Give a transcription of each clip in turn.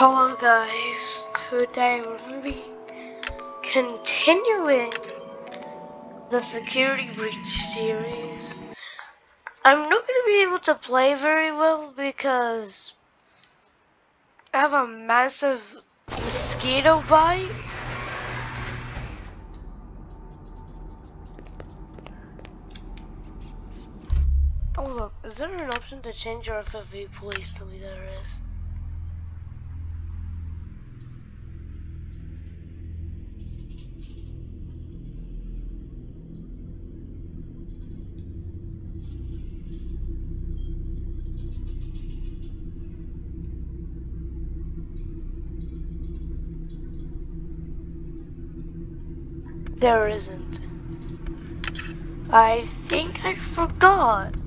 Hello guys, today we're going to be continuing the Security Breach series. I'm not going to be able to play very well because I have a massive mosquito bite. Oh look, is there an option to change your FOV? Please tell me there is. There isn't. I think I forgot.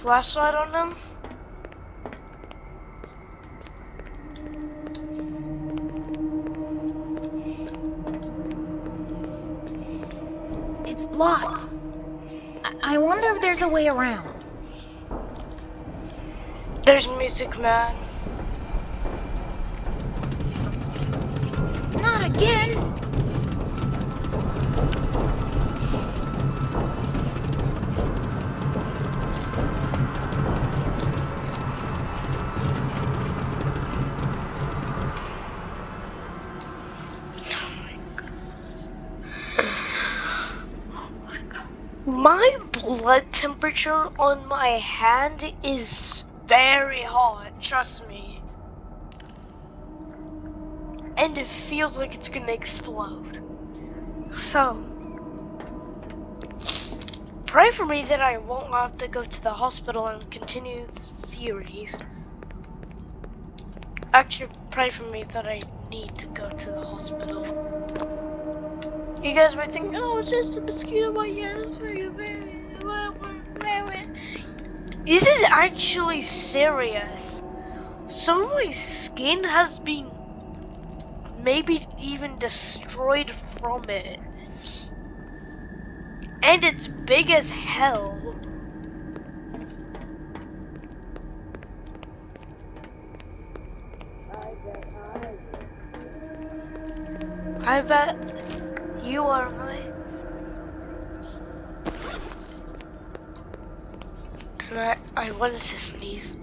Flashlight on them. It's blocked. I, I wonder if there's a way around. There's Music Man. Temperature on my hand is very hot, trust me. And it feels like it's gonna explode. So, pray for me that I won't have to go to the hospital and continue the series. Actually, pray for me that I need to go to the hospital. You guys might think, oh, it's just a mosquito bite. Yeah, it's very, very. This is actually serious. Some of my skin has been maybe even destroyed from it. And it's big as hell. I bet you are I wanted to sneeze.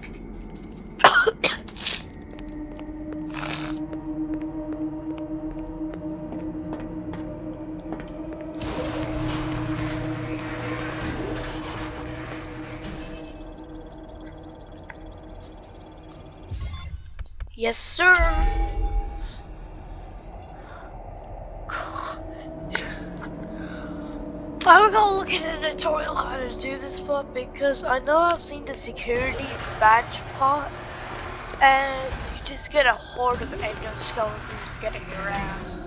yes, sir. Look at the tutorial how to do this part because I know I've seen the security badge part and you just get a horde of endoskeletons getting your ass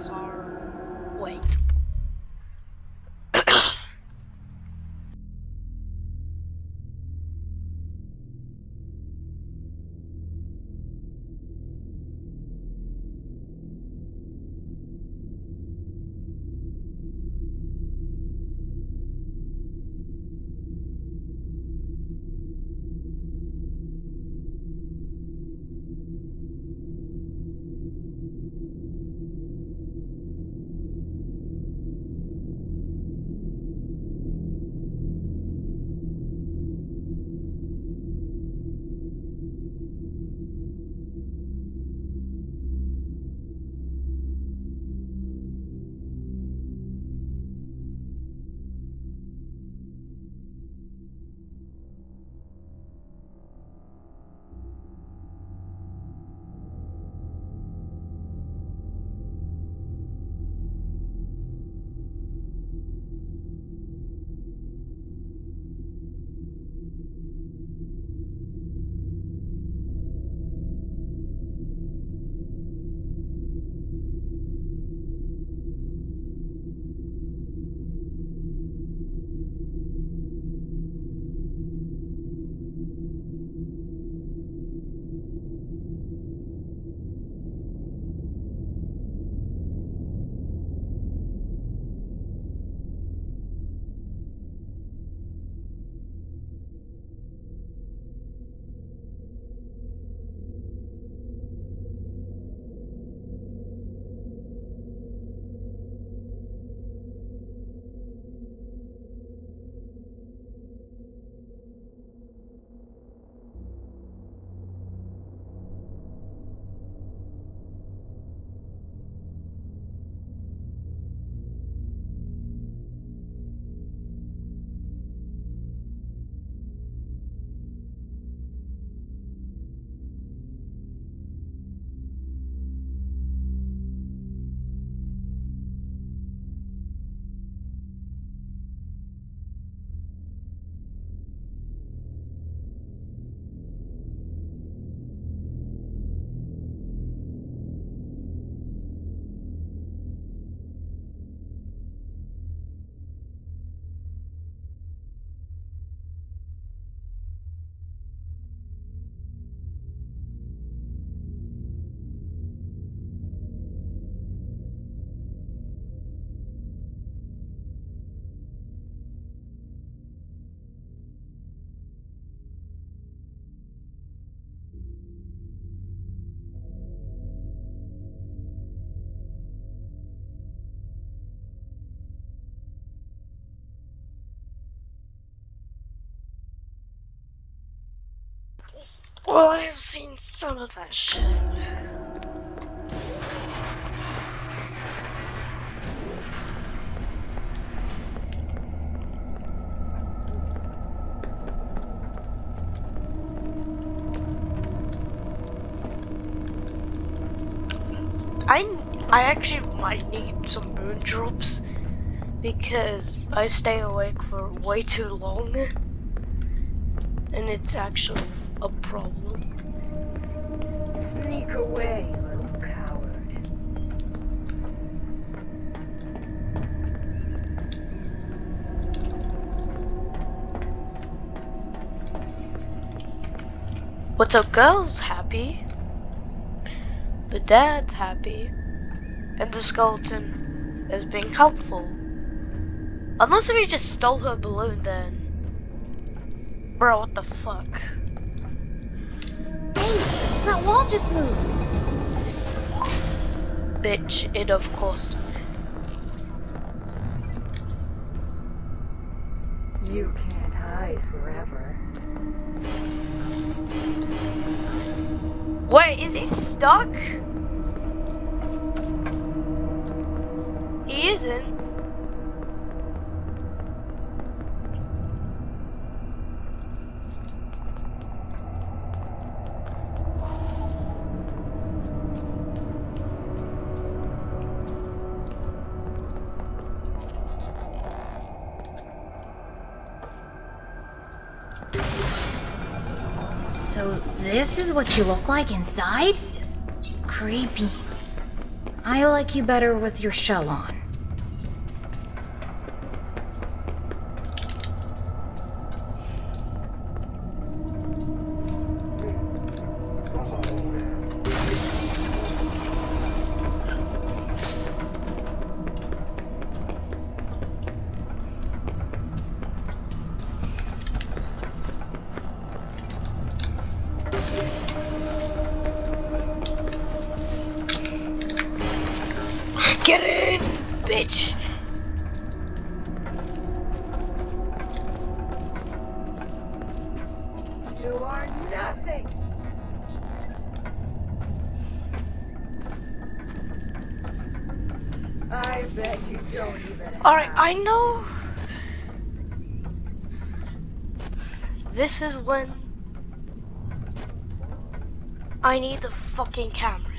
Well, I've seen some of that shit. I I actually might need some moon drops because I stay awake for way too long and it's actually a problem. Sneak away, little coward. What's up, girls? Happy. The dad's happy. And the skeleton is being helpful. Unless if he just stole her balloon, then. Bro, what the fuck? Hey, that wall just moved. Bitch, it of course. You can't hide forever. Wait, is he stuck? He isn't. Is what you look like inside? Creepy. I like you better with your shell on. Get in, bitch. You are nothing. I bet you don't even Alright, I know. This is when I need the fucking cameras.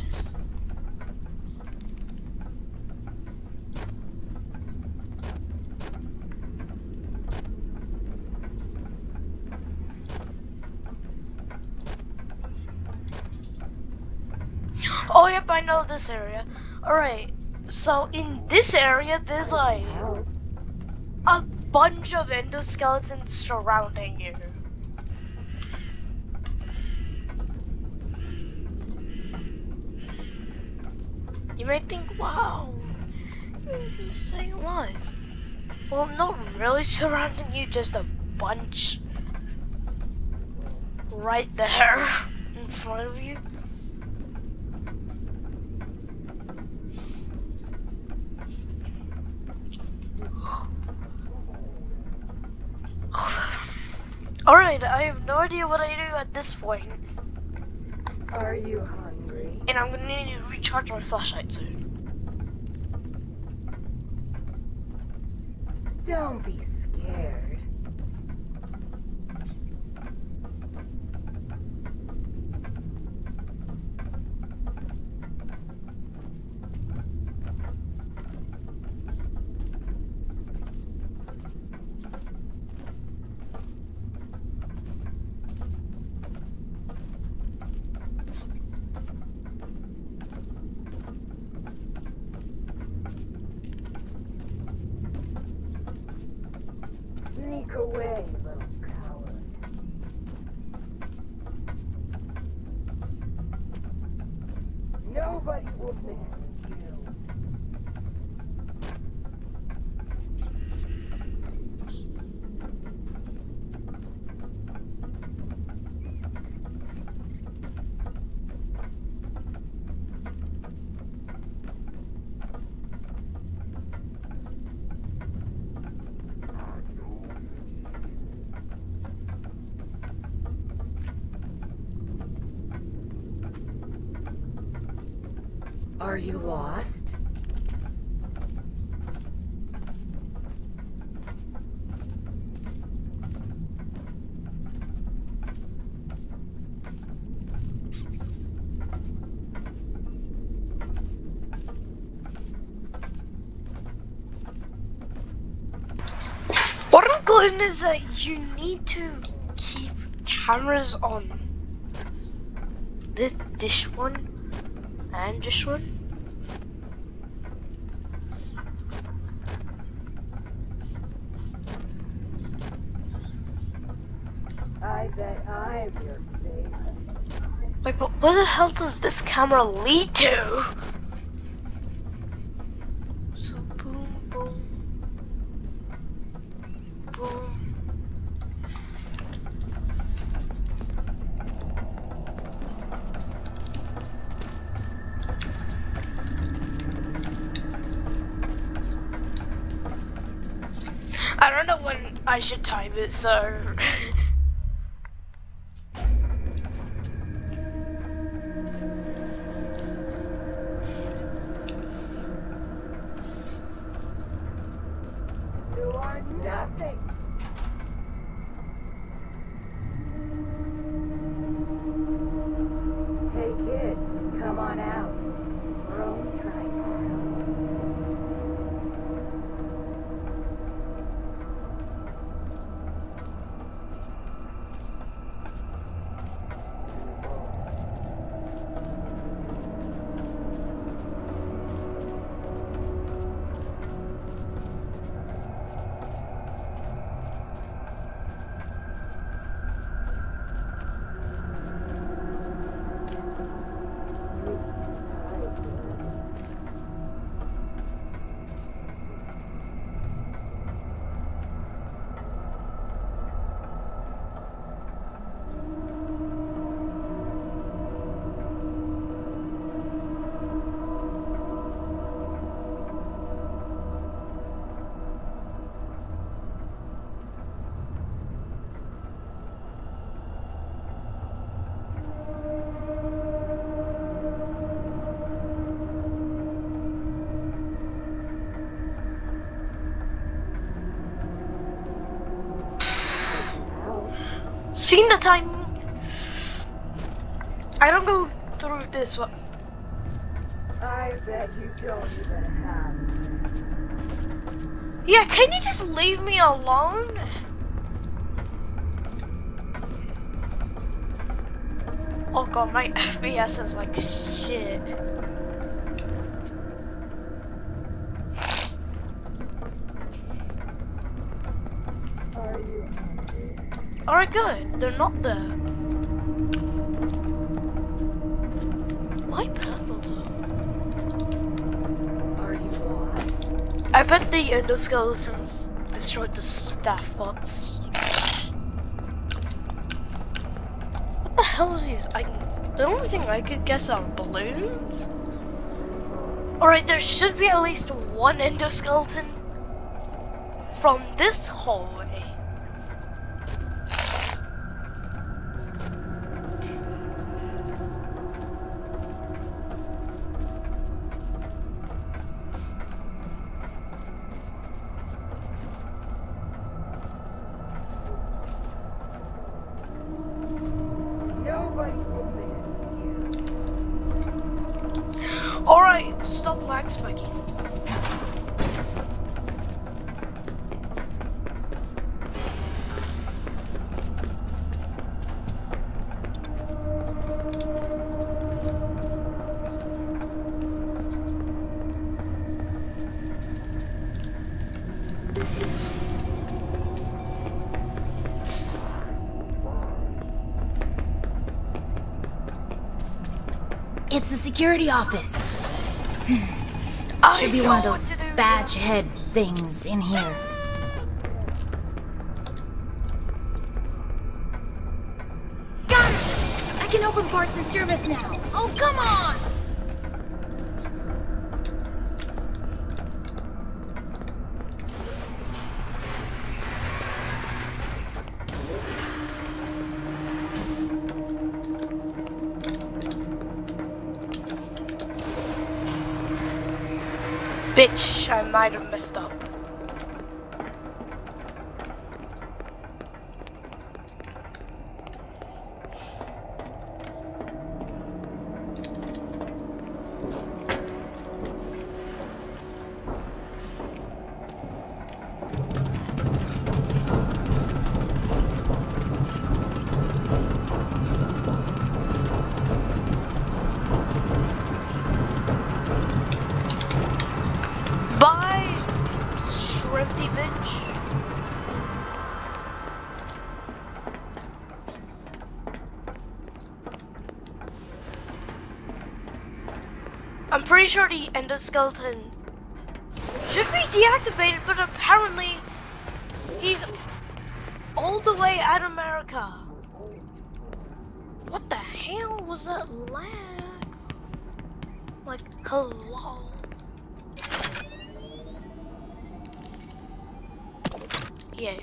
Oh, yep, I know this area. Alright, so in this area, there's like a bunch of endoskeletons surrounding you. You may think, wow, you're saying lies. Well, not really surrounding you, just a bunch right there in front of you. I have no idea what I do at this point, Are you hungry? and I'm gonna need to recharge my flashlight soon. Don't be Are you lost? What I'm getting is that you need to keep cameras on this this one and this one. Bet I'm your favorite. Wait, but where the hell does this camera lead to? So boom, boom, boom. I don't know when I should time it, so. Seen the time. I don't go through this one. I bet you don't even have. Yeah, can you just leave me alone? Oh god, my FPS is like shit. Are you? Alright, good. They're not there. Why purple though? Are you lost? I bet the endoskeletons destroyed the staff bots. What the hell is these? I, the only thing I could guess are balloons. Alright, there should be at least one endoskeleton from this hallway. Lag spiking. It's the security office. Should be one of those badge head things in here. Got it! I can open parts and service now. Oh, come on! Bitch, I might have messed up. Pretty sure the endoskeleton should be deactivated, but apparently he's all the way out of America. What the hell was that lag? Like, hello? Yeah.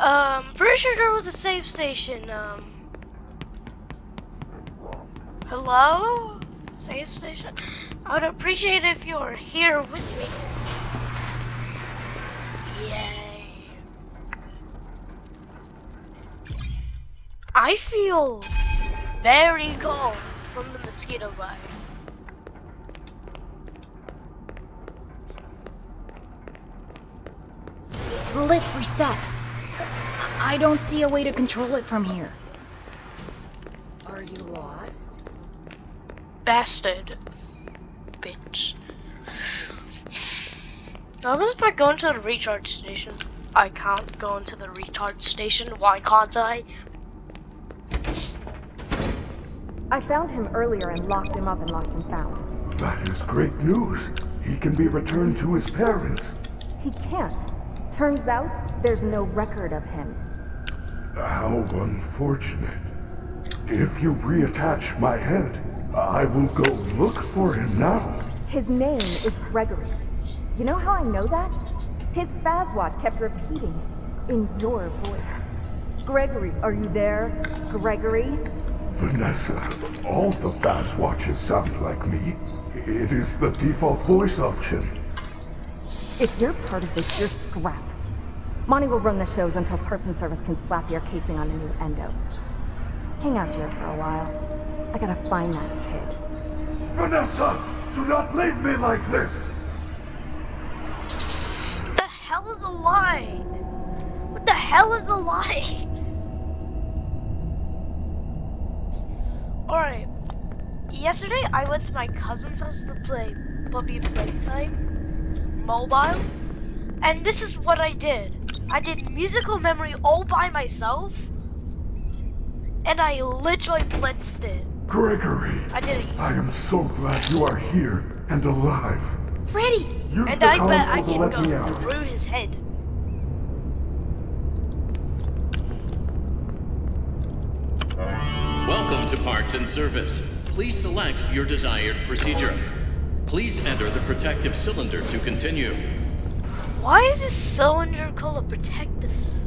Um, pretty sure there was a safe station. Um, hello? Save station? I would appreciate if you were here with me. Yay. I feel very cold from the mosquito bite. The lift reset. I- I don't see a way to control it from here. Are you lost? Bastard. Bitch. What if I go into the recharge station? I can't go into the recharge station. Why can't I? I found him earlier and locked him up and Lost and Found. That is great news. He can be returned to his parents. He can't. Turns out there's no record of him. How unfortunate. If you reattach my head, I will go look for him now. His name is Gregory. You know how I know that? His Fazwatch kept repeating it in your voice. Gregory, are you there? Gregory? Vanessa, all the Fazwatches sound like me. It is the default voice option. If you're part of this, you're scrap. Monty will run the shows until Parts and Service can slap your casing on a new endo. Hang out here for a while. I gotta find that kid. Vanessa, do not leave me like this. What the hell is a lie? What the hell is a lie? Alright. Yesterday I went to my cousin's house to play Poppy Playtime mobile. And this is what I did. I did musical memory all by myself. And I literally blitzed it. Gregory, I did it. I am so glad you are here and alive. Freddy! Use And I bet I can go through his head. Welcome to Parts and Service. Please select your desired procedure. Please enter the protective cylinder to continue. Why is this cylinder called a protective cylinder?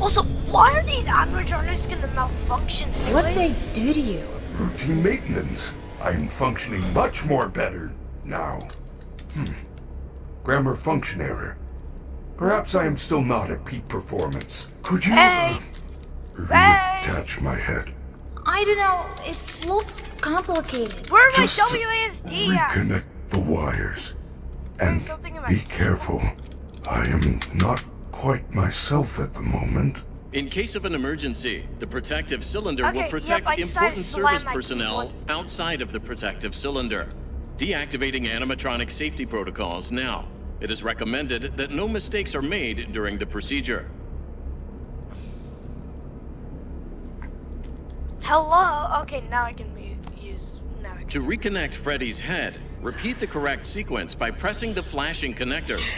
Also, why are these animatronics gonna malfunction What anyway? they do to you? Routine maintenance. I'm functioning much more better now. Hmm. Grammar function error. Perhaps I am still not at peak performance. Could you Hey! uh, Hey! my head? I don't know. It looks complicated. Where are my Just WASD at? reconnect the wires. And something in my be careful. I am not quite myself at the moment. In case of an emergency, the protective cylinder Okay, will protect I decided important service personnel outside of the protective cylinder. Deactivating animatronic safety protocols now. It is recommended that no mistakes are made during the procedure. Hello? Okay, now I can use. Now I can. To reconnect Freddy's head, repeat the correct sequence by pressing the flashing connectors.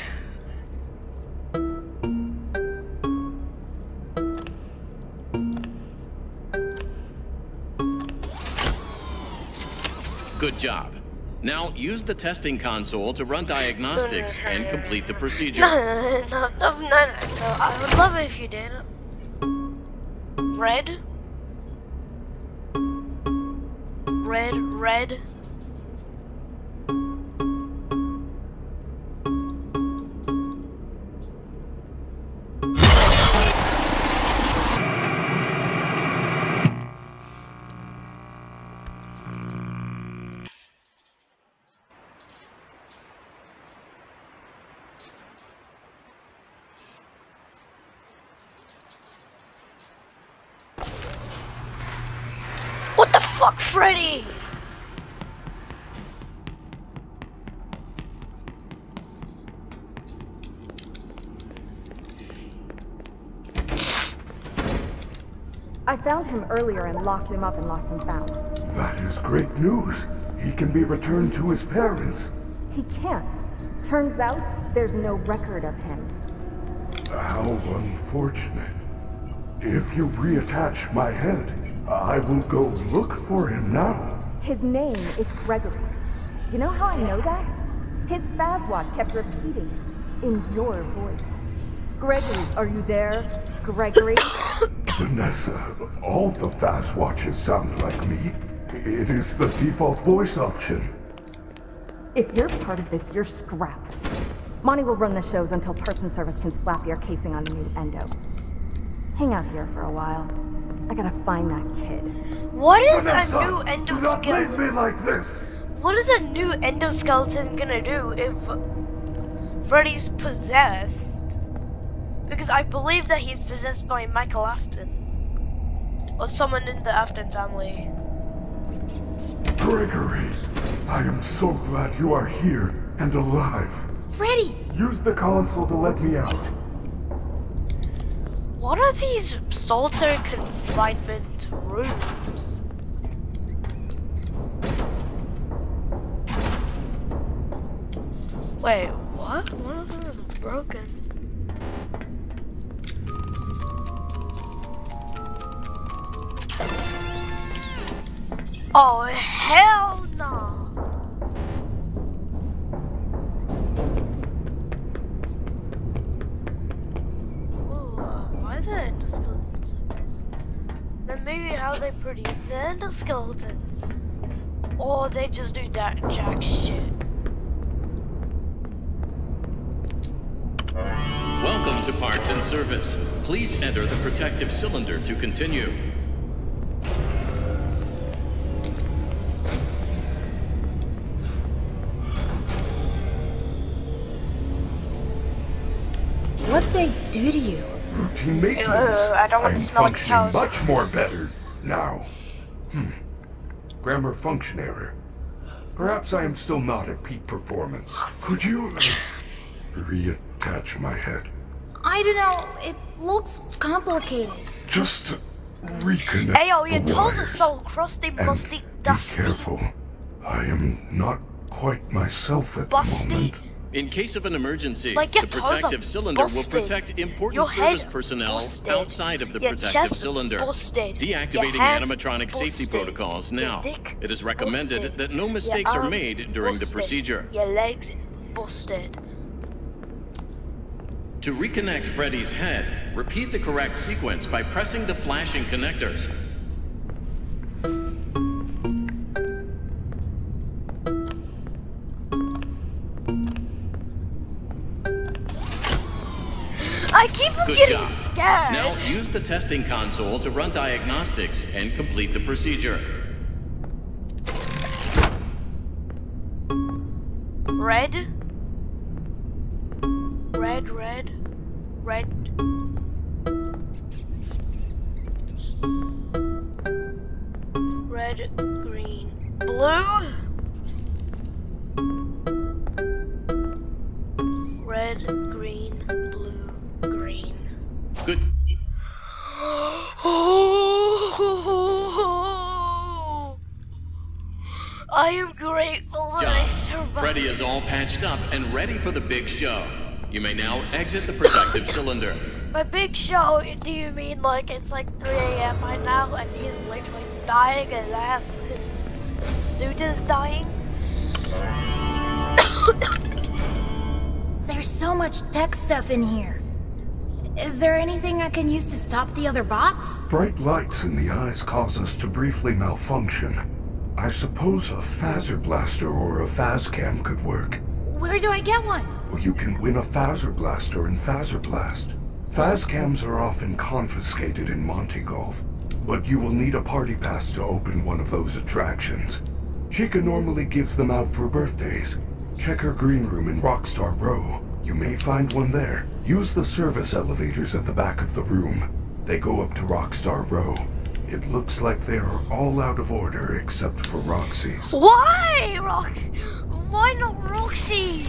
Good job. Now use the testing console to run diagnostics and complete the procedure. No, no, no, no, no. I would love it if you did. Red. Red, red. Freddy? I found him earlier and locked him up in Lost and Found. That is great news. He can be returned to his parents. He can't. Turns out, there's no record of him. How unfortunate. If you reattach my head, I will go look for him now. His name is Gregory. You know how I know that? His Fazwatch kept repeating in your voice. Gregory, are you there? Gregory? Vanessa, all the Fazwatches sound like me. It is the default voice option. If you're part of this, you're scrap. Monty will run the shows until Parts and Service can slap your casing on a new endo. Hang out here for a while. I gotta find that kid. What is a Vanessa, new do not leave endoskeleton? me like this. What is a new endoskeleton gonna do if Freddy's possessed? Because I believe that he's possessed by Michael Afton. Or someone in the Afton family. Gregory, I am so glad you are here and alive. Freddy! Use the console to let me out. What are these solitary confinement rooms? Wait, what? One of them is broken. Oh, hell endoskeletons. Or they just do that jack shit. Welcome to Parts and Service. Please enter the protective cylinder to continue. What they do to you? Routine maintenance. Uh, I don't want I'm to smell like functioning much more better now. Grammar function error. Perhaps I am still not at peak performance. Could you uh, reattach my head? I don't know. It looks complicated. Just to reconnect Hey yo, your toes are so crusty, And musty, be dusty. careful. I am not quite myself at the Busty. moment. In case of an emergency, Like the protective cylinder will protect important Your service personnel busted. outside of the Your protective cylinder. busted. Deactivating animatronic safety protocols now. It is recommended busted. that no mistakes are made during the procedure. Your legs busted. To reconnect Freddy's head, repeat the correct sequence by pressing the flashing connectors. Good job. scared. Now use the testing console to run diagnostics and complete the procedure. Red. Red, red, red. Red, green, blue. Freddy is all patched up and ready for the big show. You may now exit the protective cylinder. By big show, do you mean like it's like 3 a.m. right now and he's literally dying and that's his suit is dying? There's so much tech stuff in here. Is there anything I can use to stop the other bots? Bright lights in the eyes cause us to briefly malfunction. I suppose a Fazer Blaster or a Faz-Cam could work. Where do I get one? Well, you can win a Fazer Blaster in Fazer Blast. Faz-Cams are often confiscated in Monty Golf, but you will need a party pass to open one of those attractions. Chica normally gives them out for birthdays. Check her green room in Rockstar Row. You may find one there. Use the service elevators at the back of the room. They go up to Rockstar Row. It looks like they are all out of order except for Roxy's. Why, Rox? Why not Roxy?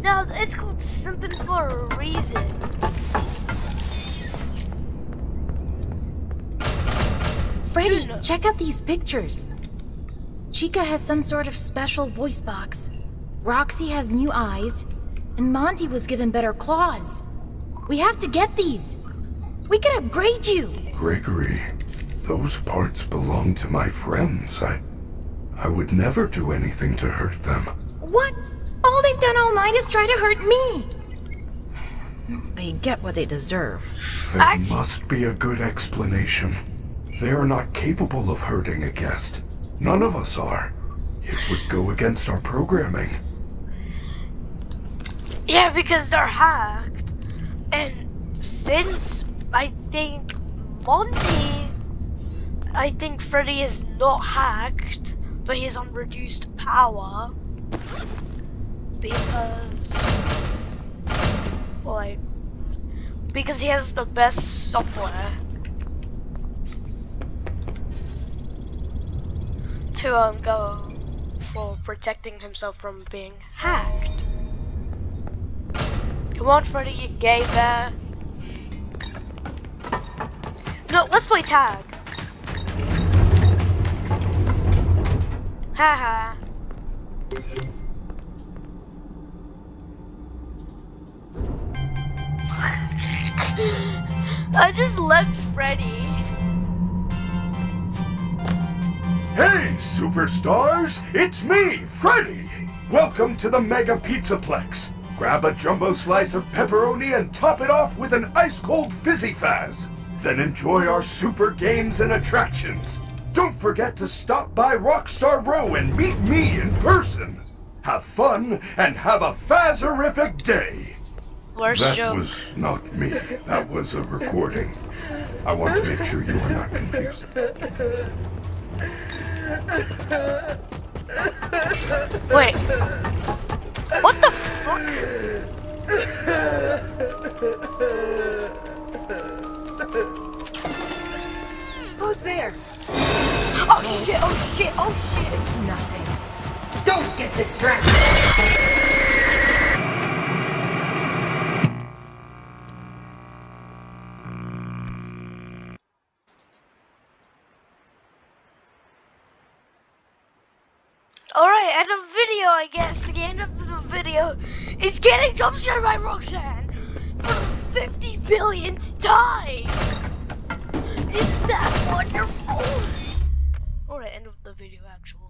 Now it's called simping for a reason. Freddy, check out these pictures. Chica has some sort of special voice box. Roxy has new eyes, and Monty was given better claws. We have to get these. We can upgrade you. Gregory, those parts belong to my friends. I. I would never do anything to hurt them. What? All they've done all night is try to hurt me. They get what they deserve. There I- must be a good explanation. They are not capable of hurting a guest. None of us are. It would go against our programming. Yeah, because they're hacked. And since I think Monty, I think Freddy is not hacked, but he's on reduced power. Because, well, I, because he has the best software to um, go for protecting himself from being hacked. Come on, Freddy, you gay bear. No, let's play tag. Haha. I just left Freddy. Hey, superstars! It's me, Freddy! Welcome to the Mega Pizzaplex. Grab a jumbo slice of pepperoni and top it off with an ice cold fizzy fizz. Then enjoy our super games and attractions. Don't forget to stop by Rockstar Row and meet me in person. Have fun and have a Fazerific day. Where's That Joe? was not me. That was a recording. I want to make sure you are not confused. Wait. What the fuck? Who's there? Oh shit, oh shit, oh shit. It's nothing. Don't get distracted. Alright, end of video, I guess. The end of the video is getting jump scared by Roxanne 50 billionth time. Isn't that wonderful? Alright, end of the video, actually.